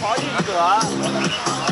好，一个。